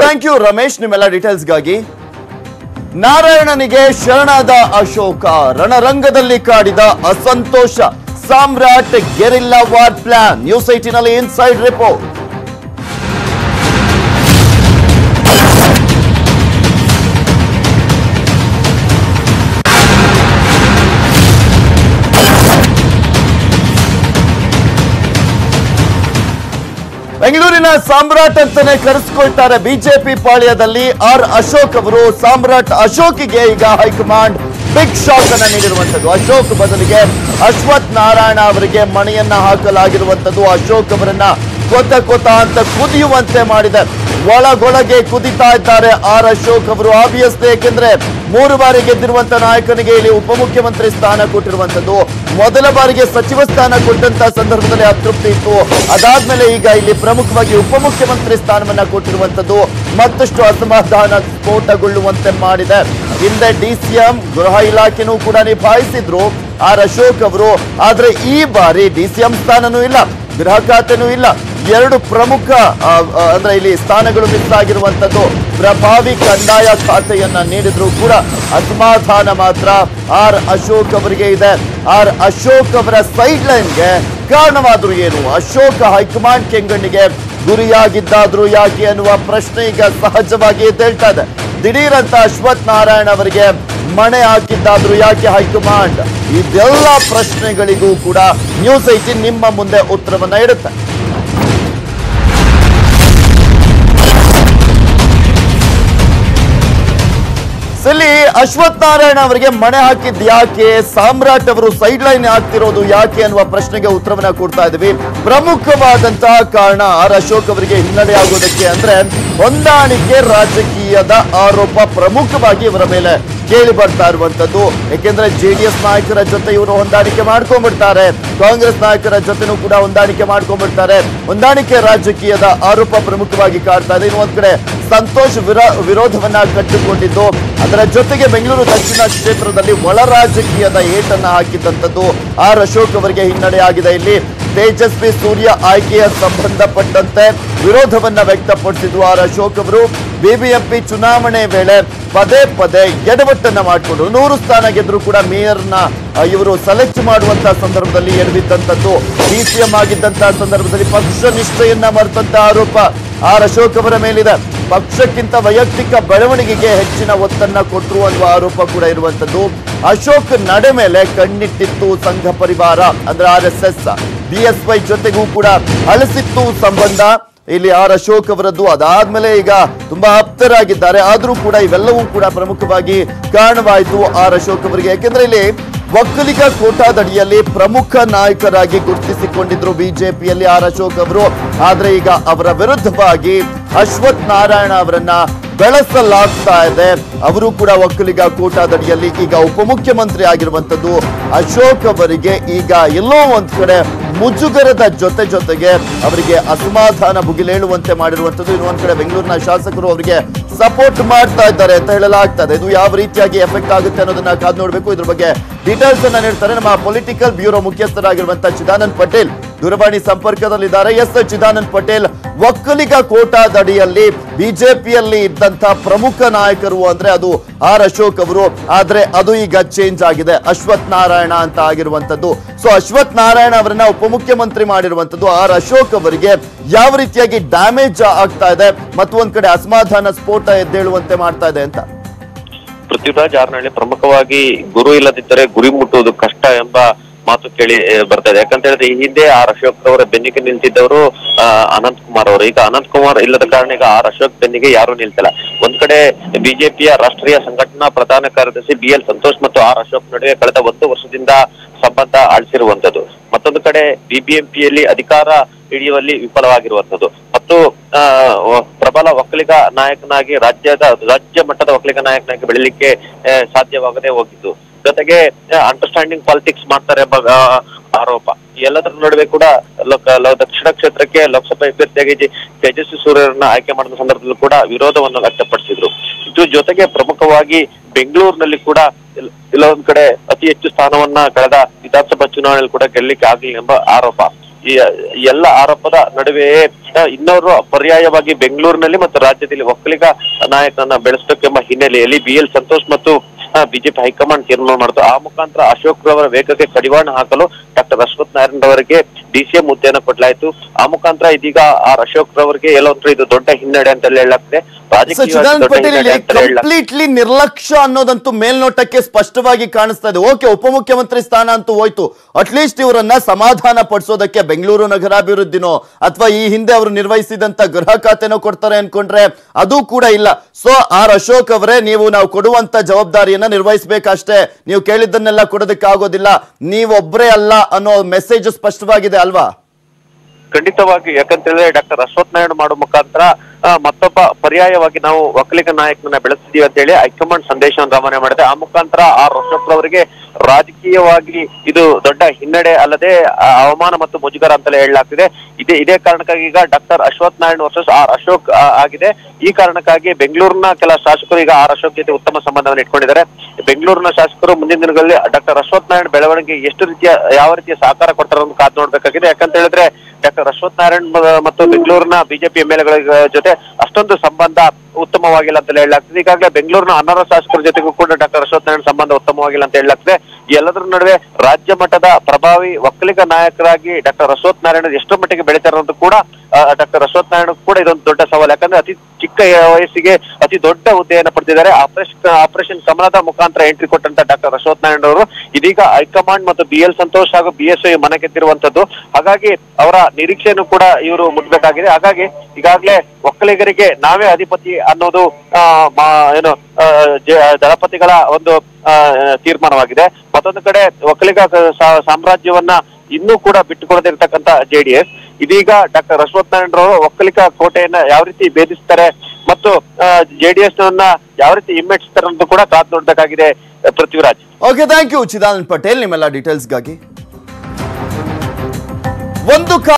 Thank you Ramesh ನಿಮ್ಮೆಲ್ಲ ಡೀಟೇಲ್ಸ್ಗಾಗಿ ನಾರಾಯಣನಿಗೆ ಶರಣಾದ ಅಶೋಕ. ರಣರಂಗದಲ್ಲಿ ಕಾಡಿದ ಅಸಂತೋಷ. Samrat guerrilla war plan. News ಐಟಿನಲ್ಲಿ inside report ಬೆಂಗಳೂರಿನ ಸಾಮ್ರಾಟ್ ಅಂತಾನೆ ಕರೆಸ್ಕೊಳ್ತಾರೆ ಬಿಜೆಪಿ ಪಾಳ್ಯದಲ್ಲಿ ಆರ್ ಅಶೋಕ್ ಅವರು. ಸಾಮ್ರಾಟ್ ಅಶೋಕಿಗೆ ಈಗ ಹೈಕಮಾಂಡ್ ಬಿಗ್ ಶಾಕ್ ಅನ್ನ ನೀಡಿರುವಂತದ್ದು ಅಶೋಕ್ ಬದಲಿಗೆ ಅಶ್ವಥ್ ನಾರಾಯಣ ಅವರಿಗೆ ಮಣಿಯನ್ನ ಹಾಕಲಾಗಿರುವಂತದ್ದು ಅಶೋಕ್ ಅವರನ್ನ ಕೊತ ಕೊತ ಅಂತ ಕುದಿಯುವಂತೆ ಮಾಡಿದೆ ಒಳಗೊಳಗೆ ಕುದಿತಾ ಇದ್ದಾರೆ ಆರ್ ಅಶೋಕ್ ಅವರು. ಆಬ್ವಿಯಸ್ಲಿ ಏಕೆಂದ್ರೆ ಮೂರು ಬಾರಿ ಗೆದ್ದಿರುವಂತ ನಾಯಕನಿಗೆ ಇಲ್ಲಿ ಉಪಮುಖ್ಯಮಂತ್ರಿ ಸ್ಥಾನ ಕೊಟ್ಟಿರುವಂತದ್ದು ಮೊದಲ ಬಾರಿಗೆ ಸಚಿವ ಸ್ಥಾನ ಕೊಟ್ಟಂತ ಸಂದರ್ಭದಲ್ಲಿ ಅತೃಪ್ತಿ ಇತ್ತು. ಅದಾದ್ಮೇಲೆ ಈಗ ಇಲ್ಲಿ ಪ್ರಮುಖವಾಗಿ ಉಪಮುಖ್ಯಮಂತ್ರಿ ಸ್ಥಾನವನ್ನ ಕೊಟ್ಟಿರುವಂತದ್ದು ಮತ್ತಷ್ಟು ಅಸಮಾಧಾನ ಸ್ಫೋಟಗೊಳ್ಳುವಂತೆ ಮಾಡಿದೆ. ಹಿಂದೆ ಡಿಸಿಎಂ ಗೃಹ ಇಲಾಖೆನೂ ಕೂಡ ನಿಭಾಯಿಸಿದ್ರು. ಆರ್ ಅಶೋಕ್ ಅವರು, ಆದ್ರೆ ಈ ಬಾರಿ ಡಿಸಿಎಂ ಸ್ಥಾನನೂ ಇಲ್ಲ. ಗೃಹ ಖಾತೆನೂ ಇಲ್ಲ. ಎರಡು ಪ್ರಮುಖ ಅಂದ್ರೆ ಇಲ್ಲಿ ಸ್ಥಾನಗಳು ಮಿಸ್ ಆಗಿರುವಂತದ್ದು ಪ್ರಭಾವಿ ಕಂದಾಯ ಖಾತೆಯನ್ನ ನೀಡಿದ್ರು ಕೂಡ ಅಸಮಾಧಾನ ಮಾತ್ರ ಆರ್ ಅಶೋಕ್ ಅವರಿಗೆ ಇದೆ. ಆರ್ ಅಶೋಕ್ ಅವರ ಸೈಡ್ ಲೈನ್ಗೆ ಕಾರಣವಾದ್ರು ಏನು? ಅಶೋಕ್ ಹೈಕಮಾಂಡ್ ಕೆಂಗಣ್ಣಿಗೆ ಗುರಿಯಾಗಿದ್ದಾದ್ರು ಯಾಕೆ ಅನ್ನುವ ಪ್ರಶ್ನೆ ಈಗ ಸಹಜವಾಗಿ ತೇಳ್ತಾ ಇದೆ. ದಿಢೀರಂತ ಅಶ್ವಥ್ ನಾರಾಯಣ ಅವರಿಗೆ ಮಣೆ ಹಾಕಿದ್ದಾದ್ರೂ ಯಾಕೆ ಹೈಕಮಾಂಡ್? ಇದೆಲ್ಲ ಪ್ರಶ್ನೆಗಳಿಗೂ ಕೂಡ ನ್ಯೂಸ್ ಐಟಿ ನಿಮ್ಮ ಮುಂದೆ ಉತ್ತರವನ್ನ ಇಡುತ್ತೆ. ಇಲ್ಲಿ ಅಶ್ವಥ್ ನಾರಾಯಣ ಅವರಿಗೆ ಮಣೆ ಹಾಕಿದ್ ಯಾಕೆ? ಸಾಮ್ರಾಟ್ ಅವರು ಸೈಡ್ ಲೈನ್ ಆಗ್ತಿರೋದು ಯಾಕೆ ಅನ್ನುವ ಪ್ರಶ್ನೆಗೆ ಉತ್ತರವನ್ನ ಕೊಡ್ತಾ ಇದ್ವಿ ಪ್ರಮುಖವಾದಂತಹ ಕಾರಣ ಆರ್ ಅಶೋಕ್ ಅವರಿಗೆ ಹಿನ್ನಡೆ ಆಗೋದಕ್ಕೆ ಅಂದ್ರೆ ಹೊಂದಾಣಿಕೆ ರಾಜಕೀಯದ ಆರೋಪ ಪ್ರಮುಖವಾಗಿ ಇವರ ಮೇಲೆ ಕೇಳಿ ಬರ್ತಾ ಇರುವಂತದ್ದು. ಯಾಕೆಂದ್ರೆ ಜೆಡಿಎಸ್ ನಾಯಕರ ಜೊತೆ ಇವರು ಹೊಂದಾಣಿಕೆ ಮಾಡ್ಕೊಂಡ್ಬಿಡ್ತಾರೆ. ಕಾಂಗ್ರೆಸ್ ನಾಯಕರ ಜೊತೆನೂ ಕೂಡ ಹೊಂದಾಣಿಕೆ ಮಾಡ್ಕೊಂಡ್ಬಿಡ್ತಾರೆ. ಹೊಂದಾಣಿಕೆ ರಾಜಕೀಯದ ಆರೋಪ ಪ್ರಮುಖವಾಗಿ ಕಾಡ್ತಾ ಇದೆ. ಇನ್ನು ಒಂದ್ ಕಡೆ ಸಂತೋಷ್ ವಿರ- ವಿರೋಧವನ್ನ ಕಟ್ಟಿಕೊಂಡಿದ್ದು. ಅದರ ಜೊತೆಗೆ ಬೆಂಗಳೂರು ದಕ್ಷಿಣ ಕ್ಷೇತ್ರದಲ್ಲಿ ಒಳ ರಾಜಕೀಯದ ಏಟನ್ನು ಹಾಕಿದಂಥದ್ದು ಆರ್ ಅಶೋಕ್ ಅವರಿಗೆ ಹಿನ್ನಡೆಯಾಗಿದೆ. ಇಲ್ಲಿ ತೇಜಸ್ವಿ ಸೂರ್ಯ ಆಯ್ಕೆಯ ಸಂಬಂಧಪಟ್ಟಂತೆ ವಿರೋಧವನ್ನ ವ್ಯಕ್ತಪಡಿಸಿದ್ದು ಆರ್ ಅಶೋಕ್ ಅವರು. ಬಿಬಿಎಂಪಿ ಚುನಾವಣೆ ವೇಳೆ ಪದೇ ಪದೇ ಎಡವಟ್ಟನ್ನ ಮಾಡಿಕೊಂಡು ನೂರು ಸ್ಥಾನ ಗೆದ್ರು ಕೂಡ ಮೇಯರ್ನ ಇವರು ಸೆಲೆಕ್ಟ್ ಮಾಡುವಂತಹ ಸಂದರ್ಭದಲ್ಲಿ ಎಡವಿದ್ದಂಥದ್ದು. ಡಿಸಿಎಂ ಆಗಿದ್ದಂತಹ ಸಂದರ್ಭದಲ್ಲಿ ಪಕ್ಷ ನಿಷ್ಠೆಯನ್ನ ಮರೆತಂತ ಆರೋಪ. ಆರ್ ಅಶೋಕ್ ಅವರ ಮೇಲಿದೆ. ಪಕ್ಷಕ್ಕಿಂತ ವೈಯಕ್ತಿಕ ಬೆಳವಣಿಗೆಗೆ ಹೆಚ್ಚಿನ ಒತ್ತನ್ನ ಕೊಟ್ಟರು ಅನ್ನುವ ಆರೋಪ ಕೂಡ ಇರುವಂತದ್ದು ಅಶೋಕ್ ನಡೆ ಮೇಲೆ ಕಣ್ಣಿಟ್ಟಿತ್ತು ಸಂಘ ಪರಿವಾರ, ಅಂದ್ರೆ ಆರ್ ಎಸ್ ಎಸ್. ಬಿಎಸ್ವೈ ಜೊತೆಗೂ ಕೂಡ ಅಳಿಸಿತ್ತು ಸಂಬಂಧ. ಇಲ್ಲಿ ಆರ್ ಅಶೋಕ್ ಅವರದ್ದು. ಅದಾದ್ಮೇಲೆ ಈಗ ತುಂಬಾ ಆಪ್ತರಾಗಿದ್ದಾರೆ. ಆದರೂ ಕೂಡ ಇವೆಲ್ಲವೂ ಕೂಡ ಪ್ರಮುಖವಾಗಿ ಕಾರಣವಾಯಿತು ಆರ್ ಅಶೋಕ್ ಅವರಿಗೆ. ಯಾಕೆಂದ್ರೆ ಇಲ್ಲಿ ಒಕ್ಕಲಿಗ ಕೋಟಾದಡಿಯಲ್ಲಿ ಪ್ರಮುಖ ನಾಯಕರಾಗಿ ಗುರುತಿಸಿಕೊಂಡಿದ್ರು ಬಿಜೆಪಿಯಲ್ಲಿ ಆರ್ ಅಶೋಕ್ ಅವರು. ಆದ್ರೆ ಈಗ ಅವರ ವಿರುದ್ಧವಾಗಿ ಅಶ್ವಥ್ ನಾರಾಯಣ ಅವರನ್ನ ಬೆಳೆಸಲಾಗ್ತಾ ಇದೆ. ಅವರು ಕೂಡ ಒಕ್ಕಲಿಗ ಕೋಟಾದಡಿಯಲ್ಲಿ ಈಗ ಉಪಮುಖ್ಯಮಂತ್ರಿ ಆಗಿರುವಂತದ್ದು ಅಶೋಕ್ ಅವರಿಗೆ ಈಗ ಎಲ್ಲೋ ಒಂದ್ ಕಡೆ ಮುಜುಗರದ ಜೊತೆ ಜೊತೆಗೆ ಅವರಿಗೆ ಅಸಮಾಧಾನ ಭುಗಿಲೇಳುವಂತೆ ಮಾಡಿರುವಂತದ್ದು ಇನ್ನೊಂದ್ ಕಡೆ ಬೆಂಗಳೂರಿನ ಶಾಸಕರು ಅವರಿಗೆ ಸಪೋರ್ಟ್ ಮಾಡ್ತಾ ಇದ್ದಾರೆ ಅಂತ ಹೇಳಲಾಗ್ತದೆ. ಇದು ಯಾವ ರೀತಿಯಾಗಿ ಎಫೆಕ್ಟ್ ಆಗುತ್ತೆ ಅನ್ನೋದನ್ನ ಕಾದ್ ನೋಡಬೇಕು. ಇದ್ರ ಬಗ್ಗೆ ಡೀಟೇಲ್ಸ್ ಅನ್ನ ನೀಡ್ತಾರೆ ನಮ್ಮ ಪೊಲಿಟಿಕಲ್ ಬ್ಯೂರೋ ಮುಖ್ಯಸ್ಥರಾಗಿರುವಂತಹ ಚಿದಾನಂದ್ ಪಟೇಲ್. ದೂರವಾಣಿ ಸಂಪರ್ಕದಲ್ಲಿದ್ದಾರೆ ಎಸ್ ಚಿದಾನಂದ್ ಪಟೇಲ್. ಒಕ್ಕಲಿಗ ಕೋಟಾದಡಿಯಲ್ಲಿ ಬಿಜೆಪಿಯಲ್ಲಿ ಇದ್ದಂತ ಪ್ರಮುಖ ನಾಯಕರು ಅಂದ್ರೆ ಅದು ಆರ್ ಅಶೋಕ್ ಅವರು. ಆದ್ರೆ ಅದು ಈಗ ಚೇಂಜ್ ಆಗಿದೆ. ಅಶ್ವಥ್ ನಾರಾಯಣ ಅಂತ ಆಗಿರುವಂತದ್ದು ಸೊ ಅಶ್ವಥ್ ನಾರಾಯಣ ಅವರನ್ನ ಉಪಮುಖ್ಯಮಂತ್ರಿ ಮಾಡಿರುವಂತದ್ದು ಆರ್ ಅಶೋಕ್ ಅವರಿಗೆ ಯಾವ ರೀತಿಯಾಗಿ ಡ್ಯಾಮೇಜ್ ಆಗ್ತಾ ಇದೆ ಮತ್ತು ಒಂದ್ ಕಡೆ ಅಸಮಾಧಾನ ಸ್ಫೋಟ ಎದ್ದೇಳುವಂತೆ ಮಾಡ್ತಾ ಇದೆ ಅಂತ? ಪೃಥ್ವಿರಾಜ್ ಹಾರನಹಳ್ಳಿ ಪ್ರಮುಖವಾಗಿ ಗುರು ಇಲ್ಲದಿದ್ದರೆ ಗುರಿ ಮುಟ್ಟುವುದು ಕಷ್ಟ ಎಂಬ ಮಾತು ಕೇಳಿ ಬರ್ತಾ ಇದೆ ಯಾಕಂತ ಹೇಳಿದ್ರೆ, ಈ ಹಿಂದೆ ಆರ್ ಅಶೋಕ್ ಅವರ ಬೆನ್ನಿಗೆ ನಿಲ್ತಿದ್ದವರು ಅನಂತ್ ಕುಮಾರ್ ಅವರು. ಈಗ ಅನಂತ್ ಕುಮಾರ್ ಇಲ್ಲದ ಕಾರಣ ಈಗ ಆರ್ ಅಶೋಕ್ ಬೆನ್ನಿಗೆ ಯಾರು ನಿಲ್ತಿಲ್ಲ. ಒಂದ್ ಕಡೆ ಬಿಜೆಪಿಯ ರಾಷ್ಟ್ರೀಯ ಸಂಘಟನಾ ಪ್ರಧಾನ ಕಾರ್ಯದರ್ಶಿ ಬಿ ಎಲ್ ಸಂತೋಷ್ ಮತ್ತು ಆರ್ ಅಶೋಕ್ ನಡುವೆ ಕಳೆದ ಒಂದು ವರ್ಷದಿಂದ ಸಂಬಂಧ ಅಳಿಸಿರುವಂತದ್ದು ಮತ್ತೊಂದು ಕಡೆ ಬಿಬಿಎಂಪಿಯಲ್ಲಿ ಅಧಿಕಾರ ಹಿಡಿಯುವಲ್ಲಿ ವಿಫಲವಾಗಿರುವಂತದ್ದು ಮತ್ತು ಪ್ರಬಲ ಒಕ್ಕಲಿಗ ನಾಯಕನಾಗಿ ರಾಜ್ಯದ, ರಾಜ್ಯ ಮಟ್ಟದ ಒಕ್ಕಲಿಗ ನಾಯಕನಾಗಿ ಬೆಳಿಲಿಕ್ಕೆ ಸಾಧ್ಯವಾಗದೆ ಹೋಗಿದ್ದು. ಜೊತೆಗೆ ಅಂಡರ್ಸ್ಟ್ಯಾಂಡಿಂಗ್ ಪಾಲಿಟಿಕ್ಸ್ ಮಾಡ್ತಾರೆ ಎಂಬ ಆರೋಪ. ಎಲ್ಲದರ ನಡುವೆ ಕೂಡ ದಕ್ಷಿಣ ಕ್ಷೇತ್ರಕ್ಕೆ ಲೋಕಸಭಾ ಅಭ್ಯರ್ಥಿಯಾಗಿ ತೇಜಸ್ವಿ ಸೂರ್ಯರನ್ನ ಆಯ್ಕೆ ಮಾಡಿದ ಸಂದರ್ಭದಲ್ಲೂ ಕೂಡ ವಿರೋಧವನ್ನು ವ್ಯಕ್ತಪಡಿಸಿದ್ರು. ಇದು ಜೊತೆಗೆ ಪ್ರಮುಖವಾಗಿ ಬೆಂಗಳೂರಿನಲ್ಲಿ ಕೂಡ ಕೆಲವೊಂದ್ ಕಡೆ ಅತಿ ಹೆಚ್ಚು ಸ್ಥಾನವನ್ನ ಕಳೆದ ವಿಧಾನಸಭಾ ಚುನಾವಣೆಯಲ್ಲಿ ಕೂಡ ಗೆಲ್ಲಲಿಕ್ಕೆ ಆಗಲಿಲ್ಲ ಎಂಬ ಆರೋಪ. ಈ ಎಲ್ಲ ಆರೋಪದ ನಡುವೆಯೇ ಆ, ಇನ್ನೋರ್ವ ಪರ್ಯಾಯವಾಗಿ ಬೆಂಗಳೂರಿನಲ್ಲಿ ಮತ್ತು ರಾಜ್ಯದಲ್ಲಿ ಒಕ್ಕಲಿಗ ನಾಯಕನನ್ನ ಬೆಳೆಸಬೇಕೆಂಬ ಹಿನ್ನೆಲೆಯಲ್ಲಿ ಬಿ ಎಲ್ ಸಂತೋಷ್ ಮತ್ತು ಬಿಜೆಪಿ ಹೈಕಮಾಂಡ್ ತೀರ್ಮಾನ ಮಾಡಿತು ಆ ಮುಖಾಂತರ ಅಶೋಕ್ ರವರ ವೇಗಕ್ಕೆ ಕಡಿವಾಣ ಹಾಕಲು ಡಾಕ್ಟರ್ ಅಶ್ವಥ್ ನಾರಾಯಣ್ ಅವರಿಗೆ ಡಿಸಿಎಂ ಹುದ್ದೆಯನ್ನು ಕೊಡಲಾಯಿತು. ಆ ಮುಖಾಂತರ ಇದೀಗ ಆರ್ ಅಶೋಕ್ ರವರಿಗೆ ಎಲ್ಲೊಂದ್ರೆ ಇದು ದೊಡ್ಡ ಹಿನ್ನಡೆ ಅಂತ ಹೇಳಲಾಗ್ತದೆ. ಕಂಪ್ಲೀಟ್ಲಿ ನಿರ್ಲಕ್ಷ್ಯ ಅನ್ನೋದಂತೂ ಮೇಲ್ನೋಟಕ್ಕೆ ಸ್ಪಷ್ಟವಾಗಿ ಕಾಣಿಸ್ತಾ ಇದೆ. ಓಕೆ ಉಪಮುಖ್ಯಮಂತ್ರಿ ಸ್ಥಾನ ಅಂತೂ ಹೋಯ್ತು. ಅಟ್ಲೀಸ್ಟ್ ಇವರನ್ನ ಸಮಾಧಾನ ಪಡಿಸೋದಕ್ಕೆ ಬೆಂಗಳೂರು ನಗರಾಭಿವೃದ್ಧಿನೋ ಅಥವಾ ಈ ಹಿಂದೆ ಅವರು ನಿರ್ವಹಿಸಿದಂತ ಗೃಹ ಖಾತೆನೋ ಕೊಡ್ತಾರೆ ಅನ್ಕೊಂಡ್ರೆ ಅದು ಕೂಡ ಇಲ್ಲ. ಸೊ ಆರ್ ಅಶೋಕ್ ಅವರೇ ನೀವು ನಾವು ಕೊಡುವಂತ ಜವಾಬ್ದಾರಿಯನ್ನ ನಿರ್ವಹಿಸಬೇಕಷ್ಟೇ. ನೀವು ಕೇಳಿದ್ದನ್ನೆಲ್ಲ ಕೊಡೋದಕ್ಕೆ ಆಗೋದಿಲ್ಲ ನೀವೊಬ್ಬರೇ ಅಲ್ಲ ಅನ್ನೋ ಮೆಸೇಜ್ ಸ್ಪಷ್ಟವಾಗಿದೆ ಅಲ್ವಾ? ಖಂಡಿತವಾಗಿ ಯಾಕಂತ ಹೇಳಿದ್ರೆ ಡಾಕ್ಟರ್ ಅಶ್ವಥ್ ನಾರಾಯಣ ಮಾಡೋ ಮುಖಾಂತರ ಮತ್ತೊಬ್ಬ ಪರ್ಯಾಯವಾಗಿ ನಾವು ಒಕ್ಕಲಿಗ ನಾಯಕನನ್ನ ಬೆಳೆಸಿದೀವಿ ಅಂತ ಹೇಳಿ ಹೈಕಮಾಂಡ್ ಸಂದೇಶವನ್ನು ರವಾನೆ ಮಾಡಿದೆ. ಆ ಮುಖಾಂತರ ಆರ್ ರೋಷಪ್ಪ ಅವರಿಗೆ ರಾಜಕೀಯವಾಗಿ ಇದು ದೊಡ್ಡ ಹಿನ್ನಡೆ ಅಲ್ಲದೆ ಆ, ಅವಮಾನ ಮತ್ತು ಮುಜುಗರ ಅಂತಲೇ ಹೇಳಲಾಗ್ತಿದೆ. ಇದೇ ಇದೇ ಕಾರಣಕ್ಕಾಗಿ ಈಗ doctor Ashwath Narayan versus R Ashok ಆಗಿದೆ. ಈ ಕಾರಣಕ್ಕಾಗಿ ಬೆಂಗಳೂರಿನ ಕೆಲ ಶಾಸಕರು ಈಗ ಆರ್ ಅಶೋಕ್ ಜೊತೆ ಉತ್ತಮ ಸಂಬಂಧವನ್ನು ಇಟ್ಕೊಂಡಿದ್ದಾರೆ. ಬೆಂಗಳೂರಿನ ಶಾಸಕರು ಮುಂದಿನ ದಿನಗಳಲ್ಲಿ ಡಾಕ್ಟರ್ ಅಶ್ವಥ್ ನಾರಾಯಣ್ ಬೆಳವಣಿಗೆ ಎಷ್ಟು ರೀತಿಯ ಯಾವ ರೀತಿಯ ಸಹಕಾರ ಕೊಡ್ತಾರೆ ಅಂತ ಕಾದು ನೋಡ್ಬೇಕಾಗಿದೆ. ಯಾಕಂತ ಹೇಳಿದ್ರೆ ಡಾಕ್ಟರ್ ಅಶ್ವಥ್ ನಾರಾಯಣ್ ಮತ್ತು ಬೆಂಗಳೂರಿನ ಬಿಜೆಪಿ ಎಂ ಎಲ್ ಜೊತೆ ಅಷ್ಟೊಂದು ಸಂಬಂಧ ಉತ್ತಮವಾಗಿಲ್ಲ ಅಂತ ಹೇಳಲಾಗ್ತದೆ. ಈಗಾಗಲೇ ಬೆಂಗಳೂರಿನ ಅನರ್ಹ ಶಾಸಕರ ಜೊತೆಗೂ ಕೂಡ ಡಾಕ್ಟರ್ ಅಶ್ವಥ್ ನಾರಾಯಣ್ ಸಂಬಂಧ ಉತ್ತಮವಾಗಿಲ್ಲ ಅಂತ ಹೇಳಲಾಗ್ತದೆ. ಎಲ್ಲದರ ನಡುವೆ ರಾಜ್ಯ ಮಟ್ಟದ ಪ್ರಭಾವಿ ಒಕ್ಕಲಿಗ ನಾಯಕರಾಗಿ ಡಾಕ್ಟರ್ ಅಶ್ವಥ್ ನಾರಾಯಣ ಎಷ್ಟು ಮಟ್ಟಿಗೆ ಬೆಳೀತಾರೆ ಅನ್ನೋದು ಕೂಡ ಡಾಕ್ಟರ್ ಅಶ್ವಥ್ ನಾರಾಯಣ ಕೂಡ ಇದೊಂದು ದೊಡ್ಡ ಸವಾಲು. ಯಾಕಂದ್ರೆ ಅತಿ ಚಿಕ್ಕ ವಯಸ್ಸಿಗೆ ಅತಿ ದೊಡ್ಡ ಹುದ್ದೆಯನ್ನು ಪಡೆದಿದ್ದಾರೆ. ಆಪರೇಷನ್ ಆಪರೇಷನ್ ಕಮಲದ ಮುಖಾಂತರ ಎಂಟ್ರಿ ಕೊಟ್ಟಂತ ಡಾಕ್ಟರ್ ಅಶ್ವಥ್ ನಾರಾಯಣ ಅವರು. ಇದೀಗ ಹೈಕಮಾಂಡ್ ಮತ್ತು ಬಿ ಎಲ್ ಸಂತೋಷ್ ಹಾಗೂ ಬಿ ಎಸ್ ಐ ಮನಗೆದ್ದಿರುವಂತದ್ದು ಹಾಗಾಗಿ ಅವರ ನಿರೀಕ್ಷೆಯನ್ನು ಕೂಡ ಇವರು ಮುಟ್ಬೇಕಾಗಿದೆ. ಹಾಗಾಗಿ ಈಗಾಗಲೇ ಒಕ್ಕಲಿಗರಿಗೆ ನಾವೇ ಅಧಿಪತಿ ಅನ್ನೋದು ಏನು ದಳಪತಿಗಳ ಒಂದು ತೀರ್ಮಾನವಾಗಿದೆ. ಮತ್ತೊಂದು ಕಡೆ ಒಕ್ಕಲಿಗ ಸಾಮ್ರಾಜ್ಯವನ್ನ ಇನ್ನೂ ಕೂಡ ಬಿಟ್ಟುಕೊಡದಿರ್ತಕ್ಕಂಥ ಜೆಡಿಎಸ್ ಇದೀಗ ಡಾಕ್ಟರ್ ಅಶ್ವಥ್ ನಾರಾಯಣ್ ರವರು ಒಕ್ಕಲಿಗ ಕೋಟೆಯನ್ನ ಯಾವ ರೀತಿ ಭೇದಿಸ್ತಾರೆ ಮತ್ತು ಜೆಡಿಎಸ್ ನನ್ನ ಯಾವ ರೀತಿ ಹಿಮ್ಮೆಟ್ಟಿಸ್ತಾರೆ ಅಂತ ಕೂಡ ಕಾದು ನೋಡ್ಬೇಕಾಗಿದೆ Prithviraj. Okay thank you Chidanand Patel. ನಿಮ್ಮೆಲ್ಲ ಡೀಟೇಲ್ಸ್ಗಾಗಿ ಒಂದು